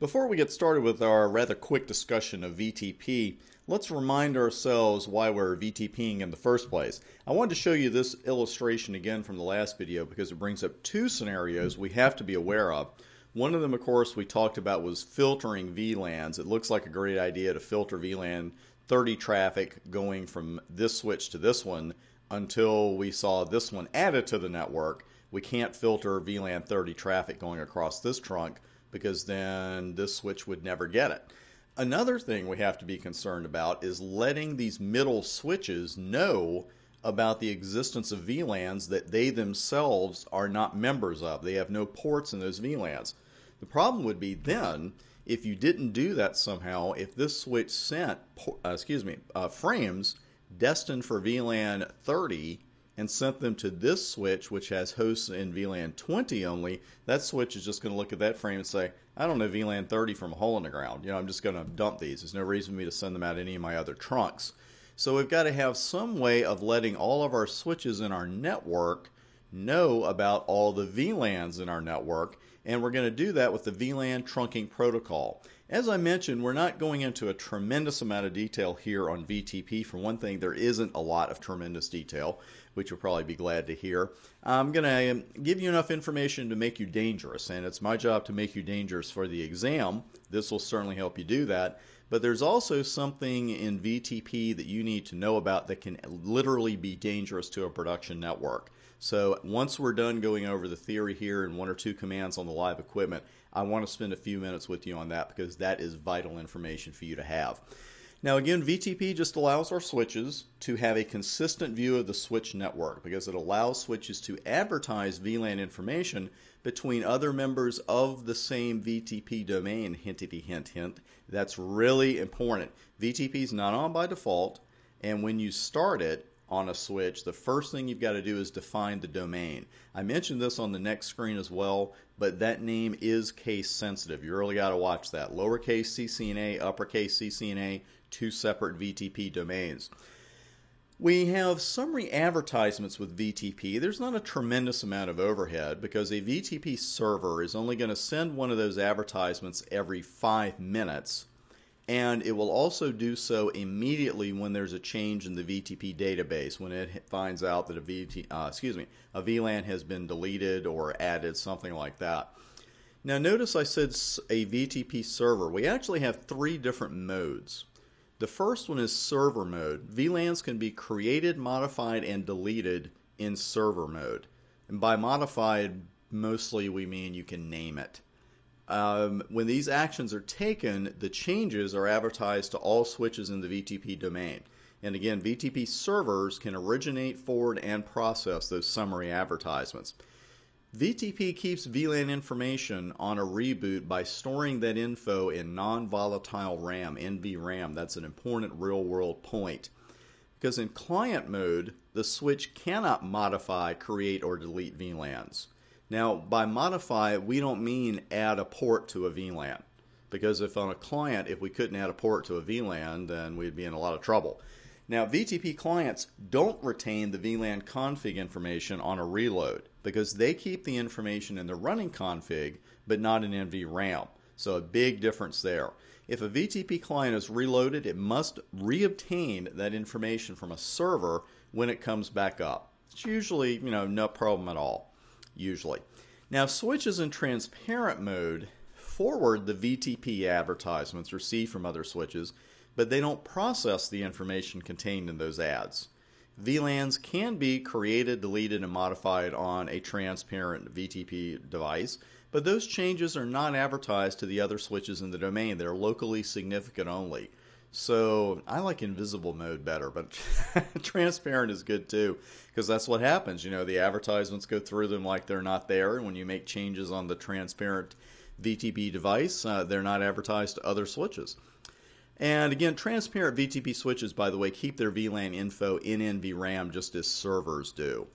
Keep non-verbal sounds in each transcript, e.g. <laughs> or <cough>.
Before we get started with our rather quick discussion of VTP, let's remind ourselves why we're VTPing in the first place. I wanted to show you this illustration again from the last video because it brings up two scenarios we have to be aware of. One of them, of course, we talked about was filtering VLANs. It looks like a great idea to filter VLAN 30 traffic going from this switch to this one until we saw this one added to the network. We can't filter VLAN 30 traffic going across this trunk because then this switch would never get it. Another thing we have to be concerned about is letting these middle switches know about the existence of VLANs that they themselves are not members of. They have no ports in those VLANs. The problem would be then if you didn't do that somehow, if this switch sent, uh, excuse me, uh, frames destined for VLAN 30 and sent them to this switch, which has hosts in VLAN 20 only, that switch is just going to look at that frame and say, I don't know VLAN 30 from a hole in the ground. You know, I'm just going to dump these. There's no reason for me to send them out any of my other trunks. So we've got to have some way of letting all of our switches in our network know about all the VLANs in our network, and we're going to do that with the VLAN trunking protocol. As I mentioned, we're not going into a tremendous amount of detail here on VTP. For one thing, there isn't a lot of tremendous detail, which you'll probably be glad to hear. I'm going to um, give you enough information to make you dangerous, and it's my job to make you dangerous for the exam. This will certainly help you do that. But there's also something in VTP that you need to know about that can literally be dangerous to a production network. So once we're done going over the theory here and one or two commands on the live equipment, I want to spend a few minutes with you on that because that is vital information for you to have. Now again, VTP just allows our switches to have a consistent view of the switch network because it allows switches to advertise VLAN information between other members of the same VTP domain, hintity hint hint. That's really important. VTP is not on by default, and when you start it, on a switch, the first thing you've got to do is define the domain. I mentioned this on the next screen as well, but that name is case sensitive. You really got to watch that. Lowercase CCNA, uppercase CCNA, two separate VTP domains. We have summary advertisements with VTP. There's not a tremendous amount of overhead because a VTP server is only going to send one of those advertisements every five minutes and it will also do so immediately when there's a change in the VTP database when it finds out that a VT, uh, excuse me, a VLAN has been deleted or added, something like that. Now notice I said a VTP server. We actually have three different modes. The first one is server mode. VLANs can be created, modified, and deleted in server mode. And by modified, mostly we mean you can name it. Um, when these actions are taken, the changes are advertised to all switches in the VTP domain. And again, VTP servers can originate, forward, and process those summary advertisements. VTP keeps VLAN information on a reboot by storing that info in non-volatile RAM, NVRAM. That's an important real-world point. Because in client mode, the switch cannot modify, create, or delete VLANs. Now, by modify, we don't mean add a port to a VLAN. Because if on a client, if we couldn't add a port to a VLAN, then we'd be in a lot of trouble. Now, VTP clients don't retain the VLAN config information on a reload because they keep the information in the running config, but not in NVRAM. So a big difference there. If a VTP client is reloaded, it must reobtain that information from a server when it comes back up. It's usually, you know, no problem at all usually. Now, switches in transparent mode forward the VTP advertisements received from other switches, but they don't process the information contained in those ads. VLANs can be created, deleted, and modified on a transparent VTP device, but those changes are not advertised to the other switches in the domain. They're locally significant only. So I like invisible mode better, but <laughs> transparent is good too because that's what happens. You know, the advertisements go through them like they're not there, and when you make changes on the transparent VTP device, uh, they're not advertised to other switches. And again, transparent VTP switches, by the way, keep their VLAN info in NVRAM just as servers do.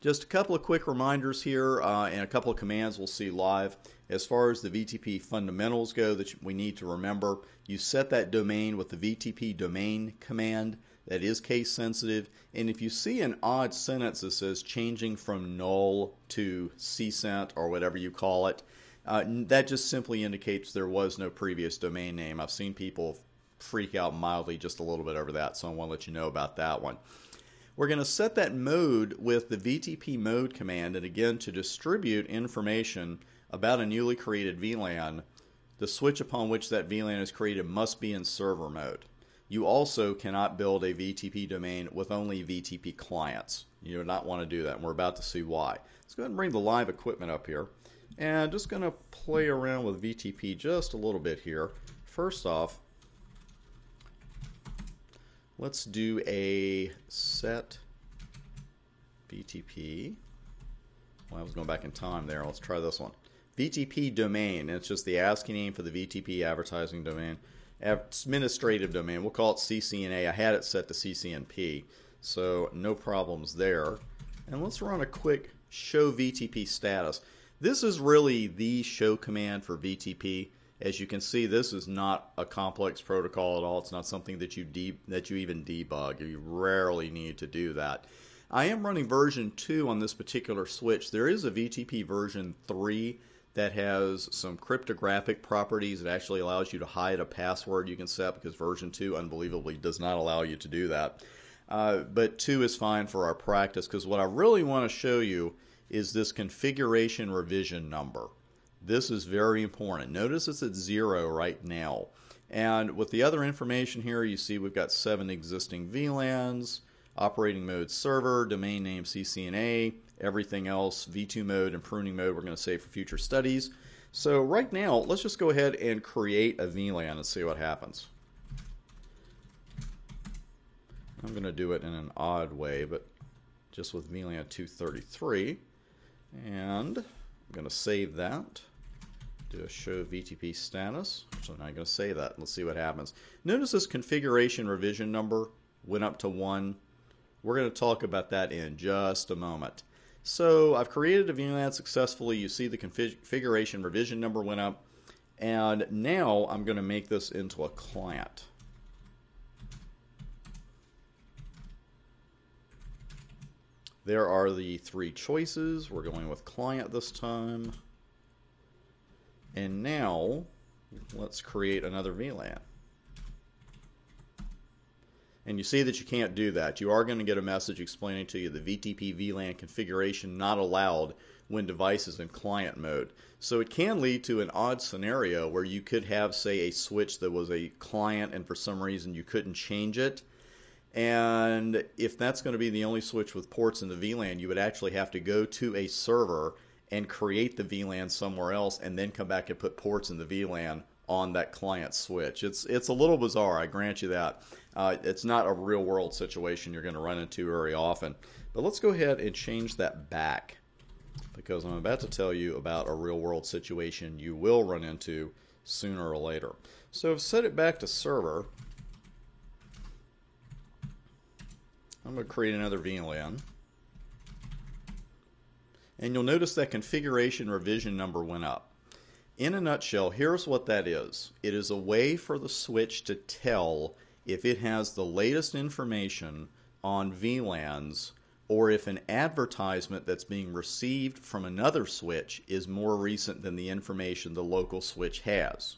Just a couple of quick reminders here uh, and a couple of commands we'll see live. As far as the VTP fundamentals go that we need to remember, you set that domain with the VTP domain command that is case sensitive. And if you see an odd sentence that says changing from null to csent or whatever you call it, Uh, that just simply indicates there was no previous domain name. I've seen people freak out mildly just a little bit over that, so I want to let you know about that one. We're going to set that mode with the VTP mode command, and again, to distribute information about a newly created VLAN, the switch upon which that VLAN is created must be in server mode. You also cannot build a VTP domain with only VTP clients. You do not want to do that, and we're about to see why. Let's go ahead and bring the live equipment up here. And I'm just going to play around with VTP just a little bit here. First off, let's do a set VTP. Well, I was going back in time there. Let's try this one. VTP domain. It's just the ASCII name for the VTP advertising domain. Administrative domain. We'll call it CCNA. I had it set to CCNP, so no problems there. And let's run a quick show VTP status. This is really the show command for VTP. As you can see, this is not a complex protocol at all. It's not something that you that you even debug. You rarely need to do that. I am running version 2 on this particular switch. There is a VTP version 3 that has some cryptographic properties. It actually allows you to hide a password you can set because version 2 unbelievably does not allow you to do that. Uh, but 2 is fine for our practice because what I really want to show you is this configuration revision number. This is very important. Notice it's at zero right now. And with the other information here, you see we've got seven existing VLANs, operating mode server, domain name CCNA, everything else, V2 mode and pruning mode we're going to save for future studies. So right now, let's just go ahead and create a VLAN and see what happens. I'm going to do it in an odd way, but just with VLAN 233. And I'm going to save that. Do a show VTP status. So now I'm going to save that. Let's see what happens. Notice this configuration revision number went up to 1. We're going to talk about that in just a moment. So I've created a VLAN successfully. You see the configuration revision number went up. And now I'm going to make this into a client. There are the three choices. We're going with client this time. And now, let's create another VLAN. And you see that you can't do that. You are going to get a message explaining to you the VTP VLAN configuration not allowed when device is in client mode. So it can lead to an odd scenario where you could have, say, a switch that was a client and for some reason you couldn't change it and if that's going to be the only switch with ports in the VLAN, you would actually have to go to a server and create the VLAN somewhere else and then come back and put ports in the VLAN on that client switch. It's it's a little bizarre, I grant you that. Uh, it's not a real world situation you're going to run into very often. But let's go ahead and change that back because I'm about to tell you about a real world situation you will run into sooner or later. So I've set it back to server I'm going to create another VLAN. And you'll notice that configuration revision number went up. In a nutshell, here's what that is. It is a way for the switch to tell if it has the latest information on VLANs or if an advertisement that's being received from another switch is more recent than the information the local switch has.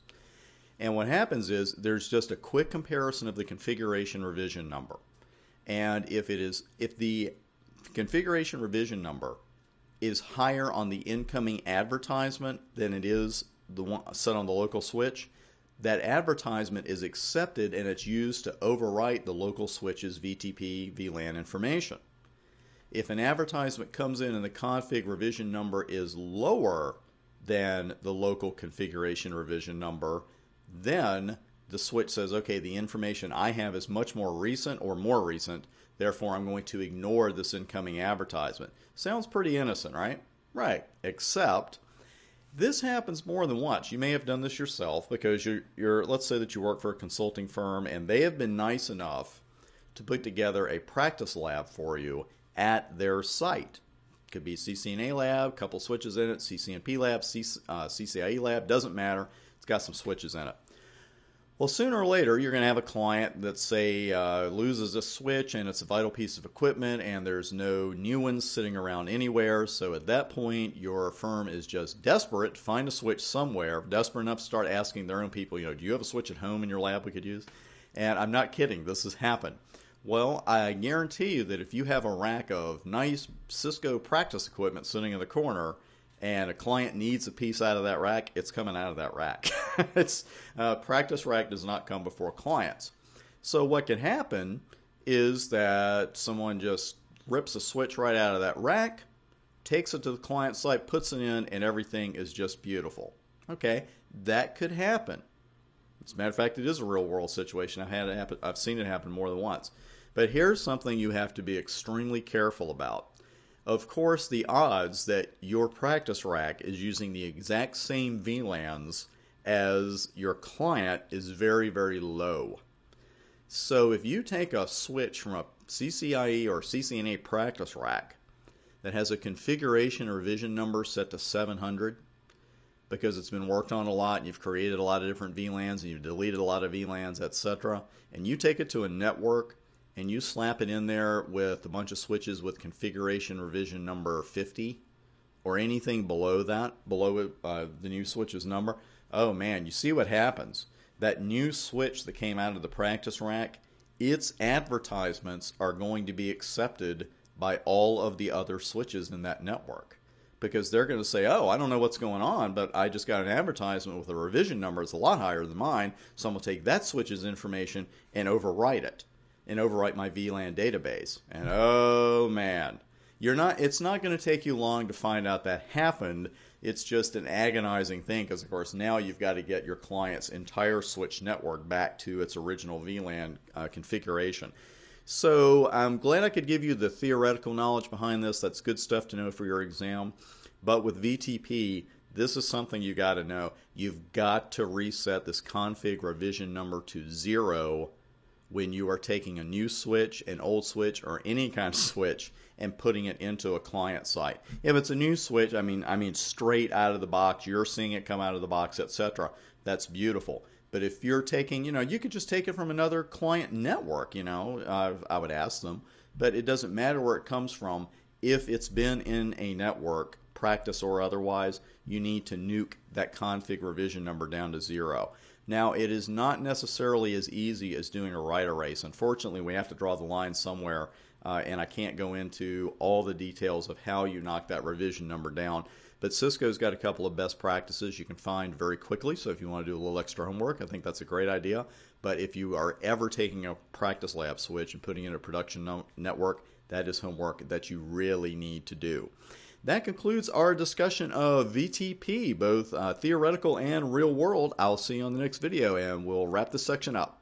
And what happens is there's just a quick comparison of the configuration revision number and if it is if the configuration revision number is higher on the incoming advertisement than it is the one set on the local switch, that advertisement is accepted and it's used to overwrite the local switch's VTP VLAN information. If an advertisement comes in and the config revision number is lower than the local configuration revision number, then the switch says, okay, the information I have is much more recent or more recent, therefore I'm going to ignore this incoming advertisement. Sounds pretty innocent, right? Right, except this happens more than once. You may have done this yourself because you're, you're, let's say that you work for a consulting firm and they have been nice enough to put together a practice lab for you at their site. It Could be CCNA lab, couple switches in it, CCNP lab, C, uh, CCIE lab, doesn't matter. It's got some switches in it. Well, sooner or later, you're going to have a client that, say, uh, loses a switch and it's a vital piece of equipment and there's no new ones sitting around anywhere. So at that point, your firm is just desperate to find a switch somewhere, desperate enough to start asking their own people, you know, do you have a switch at home in your lab we could use? And I'm not kidding, this has happened. Well, I guarantee you that if you have a rack of nice Cisco practice equipment sitting in the corner, and a client needs a piece out of that rack, it's coming out of that rack. <laughs> it's uh, practice rack does not come before clients. So what can happen is that someone just rips a switch right out of that rack, takes it to the client site, puts it in, and everything is just beautiful. Okay, that could happen. As a matter of fact, it is a real world situation. I've had it happen. I've seen it happen more than once. But here's something you have to be extremely careful about. Of course, the odds that your practice rack is using the exact same VLANs as your client is very, very low. So if you take a switch from a CCIE or CCNA practice rack that has a configuration or revision number set to 700 because it's been worked on a lot and you've created a lot of different VLANs and you've deleted a lot of VLANs, etc., and you take it to a network and you slap it in there with a bunch of switches with configuration revision number 50 or anything below that, below uh, the new switch's number, oh man, you see what happens. That new switch that came out of the practice rack, its advertisements are going to be accepted by all of the other switches in that network. Because they're going to say, oh, I don't know what's going on, but I just got an advertisement with a revision number that's a lot higher than mine, so I'm going to take that switch's information and overwrite it and overwrite my VLAN database. And oh man, you're not. It's not going to take you long to find out that happened. It's just an agonizing thing because, of course, now you've got to get your client's entire switch network back to its original VLAN uh, configuration. So I'm glad I could give you the theoretical knowledge behind this. That's good stuff to know for your exam. But with VTP, this is something you got to know. You've got to reset this config revision number to zero when you are taking a new switch, an old switch, or any kind of switch and putting it into a client site. If it's a new switch, I mean, I mean straight out of the box, you're seeing it come out of the box, etc. That's beautiful. But if you're taking, you know, you could just take it from another client network. You know, uh, I would ask them, but it doesn't matter where it comes from. If it's been in a network, practice or otherwise, you need to nuke that config revision number down to zero. Now, it is not necessarily as easy as doing a write erase. Unfortunately, we have to draw the line somewhere, uh, and I can't go into all the details of how you knock that revision number down. But Cisco's got a couple of best practices you can find very quickly. So if you want to do a little extra homework, I think that's a great idea. But if you are ever taking a practice lab switch and putting it in a production network, that is homework that you really need to do. That concludes our discussion of VTP, both uh, theoretical and real world. I'll see you on the next video, and we'll wrap this section up.